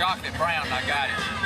Chocolate brown, I got it.